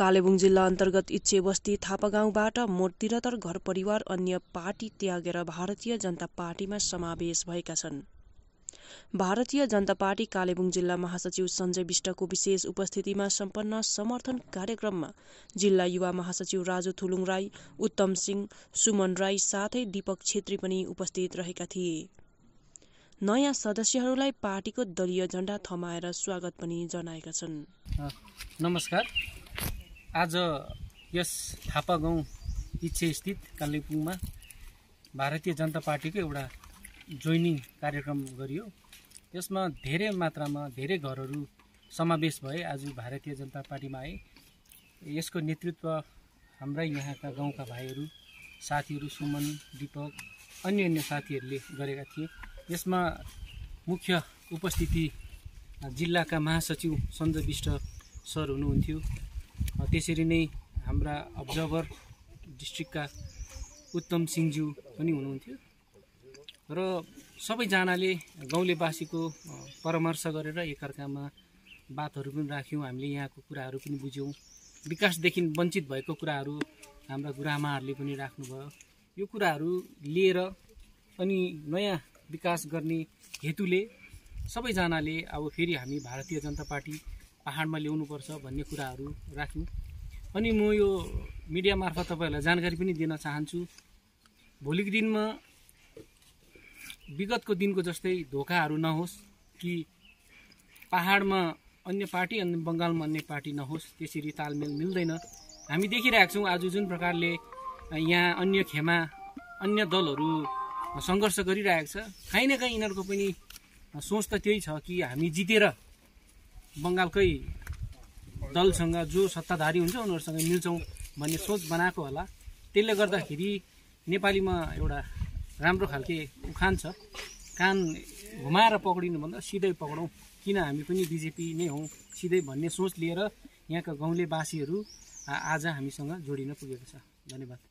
कालेबुङ जिल्ला अन्तर्गत इच्छे बस्ती थापा गाउँबाट मोट त्रिहत्तर घर परिवार अन्य पार्टी त्यागेर भारतीय जनता पार्टीमा समावेश भएका छन्। भारतीय जनता पार्टी कालेबुङ जिल्ला महासचिव सञ्जय विष्टको विशेष उपस्थितिमा सम्पन्न समर्थन कार्यक्रममा जिल्ला युवा महासचिव राजु थुलुङ राई उत्तम सिंह सुमन राई साथै दीपक छेत्री पनि उपस्थित रहेका थिए। नयाँ सदस्यहरूलाई पार्टीको दलीय झण्डा थमाएर स्वागत पनि जनाएका छन्। नमस्कार। आज यस थापा गाउँ इच्छे स्थित कालेबुङमा भारतीय जनता पार्टीको एउटा जोइनिङ कार्यक्रम गरियो। यसमा धेरै मात्रामा धेरै घरहरू समावेश भए। आज भारतीय जनता पार्टीमा आए। यसको नेतृत्व हाम्रै यहाँका गाउँका भाइहरू साथीहरू सुमन दिपक अन्य अन्य साथीहरूले गरेका थिए। यसमा मुख्य उपस्थिति जिल्लाका महासचिव सञ्जय विष्ट सर हुनुहुन्थ्यो। त्यसरी नै हाम्रा अब्जर्भर डिस्ट्रिक्टका उत्तम सिंहज्यू पनि हुनुहुन्थ्यो। र सबैजनाले गाउँलेवासीको परामर्श गरेर एकअर्कामा बातहरू पनि राख्यौँ हामीले यहाँको कुराहरू पनि बुझ्यौँ। विकासदेखि वञ्चित भएको कुराहरू हाम्रा गुरुआमाहरूले पनि राख्नुभयो। यो कुराहरू लिएर अनि नयाँ विकास गर्ने हेतुले सबैजनाले अब फेरि हामी भारतीय जनता पार्टी पाहाडमा ल्याउनुपर्छ भन्ने कुराहरू राख्यौँ अनि म यो मिडिया मार्फत तपाईँहरूलाई जानकारी पनि दिन चाहन्छु। भोलिको दिनमा विगतको दिनको जस्तै धोकाहरू नहोस् कि पाहाडमा अन्य पार्टी अनि बङ्गालमा अन्य पार्टी नहोस् त्यसरी तालमेल मिल्दैन। हामी देखिरहेको छौँ आज जुन प्रकारले यहाँ अन्य खेमा अन्य दलहरू सङ्घर्ष गरिरहेको छ। काहीँ न काहीँ यिनीहरूको पनि सोच त त्यही छ कि हामी जितेर बङ्गालकै दलसँग जो सत्ताधारी हुन्छ उनीहरूसँग मिल्छौँ भन्ने सोच बनाएको होला। त्यसले गर्दाखेरि नेपालीमा एउटा राम्रो खालके उखान छ। कान घुमाएर पक्रिनुभन्दा सिधै पक्रौँ किन हामी पनि बिजेपी नै हौँ सिधै भन्ने सोच लिएर यहाँका गाउँलेवासीहरू आज हामीसँग जोडिन पुगेको छ। धन्यवाद।